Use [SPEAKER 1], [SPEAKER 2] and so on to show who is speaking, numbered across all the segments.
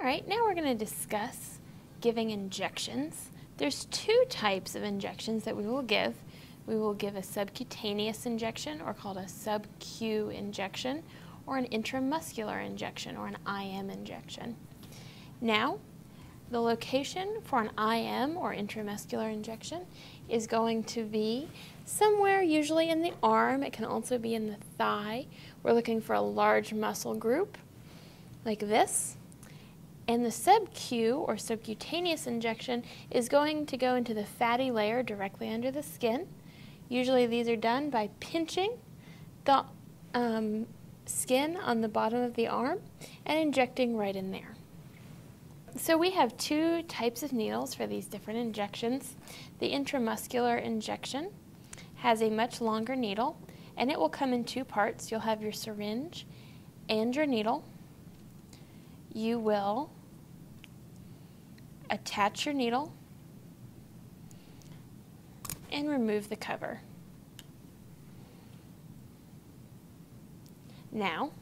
[SPEAKER 1] All right, now we're going to discuss giving injections. There's two types of injections that we will give. We will give a subcutaneous injection, or called a sub-Q injection, or an intramuscular injection, or an IM injection. Now, the location for an IM, or intramuscular injection, is going to be somewhere usually in the arm. It can also be in the thigh. We're looking for a large muscle group, like this. And the sub-Q or subcutaneous injection is going to go into the fatty layer directly under the skin. Usually these are done by pinching the um, skin on the bottom of the arm and injecting right in there. So we have two types of needles for these different injections. The intramuscular injection has a much longer needle and it will come in two parts. You'll have your syringe and your needle. You will attach your needle and remove the cover. Now,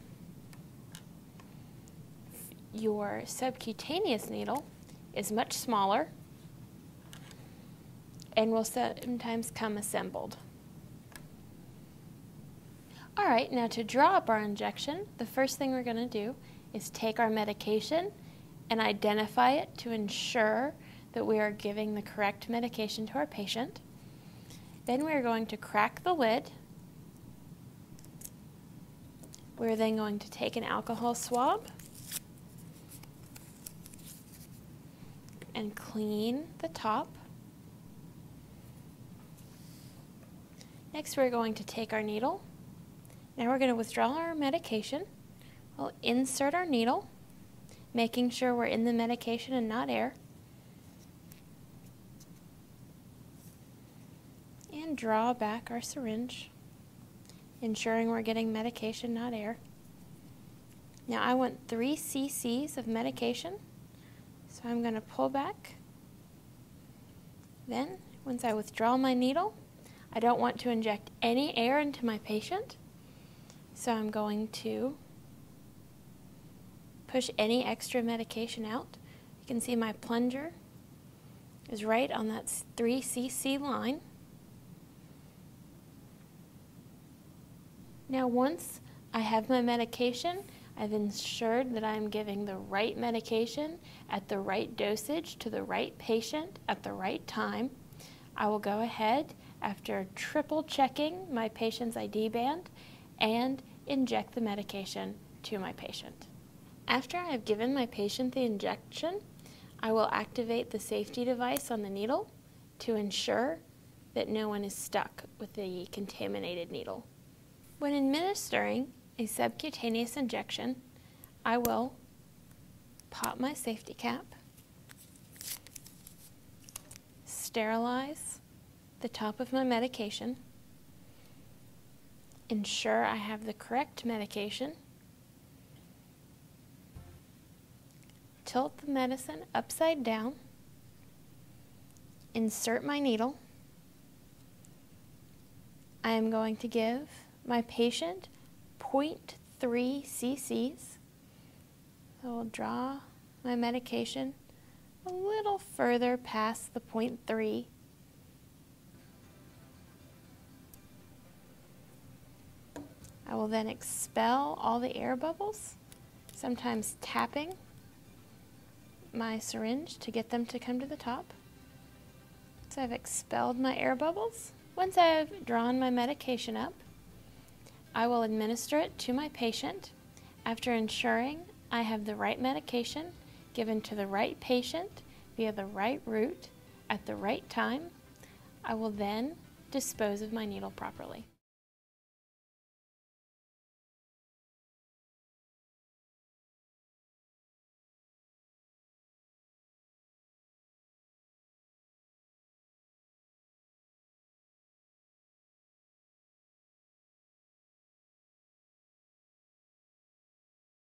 [SPEAKER 1] your subcutaneous needle is much smaller and will sometimes come assembled. All right, now to draw up our injection, the first thing we're going to do is take our medication and identify it to ensure that we are giving the correct medication to our patient. Then we're going to crack the lid. We're then going to take an alcohol swab and clean the top. Next we're going to take our needle. Now we're going to withdraw our medication. We'll insert our needle making sure we're in the medication and not air. And draw back our syringe, ensuring we're getting medication, not air. Now I want 3 cc's of medication, so I'm going to pull back. Then, once I withdraw my needle, I don't want to inject any air into my patient, so I'm going to push any extra medication out. You can see my plunger is right on that 3 cc line. Now once I have my medication, I've ensured that I'm giving the right medication at the right dosage to the right patient at the right time. I will go ahead after triple checking my patient's ID band and inject the medication to my patient. After I have given my patient the injection, I will activate the safety device on the needle to ensure that no one is stuck with the contaminated needle. When administering a subcutaneous injection, I will pop my safety cap, sterilize the top of my medication, ensure I have the correct medication, tilt the medicine upside down, insert my needle. I am going to give my patient 0.3 cc's. I will draw my medication a little further past the 0.3. I will then expel all the air bubbles, sometimes tapping my syringe to get them to come to the top. So I've expelled my air bubbles. Once I've drawn my medication up, I will administer it to my patient after ensuring I have the right medication given to the right patient via the right route at the right time. I will then dispose of my needle properly.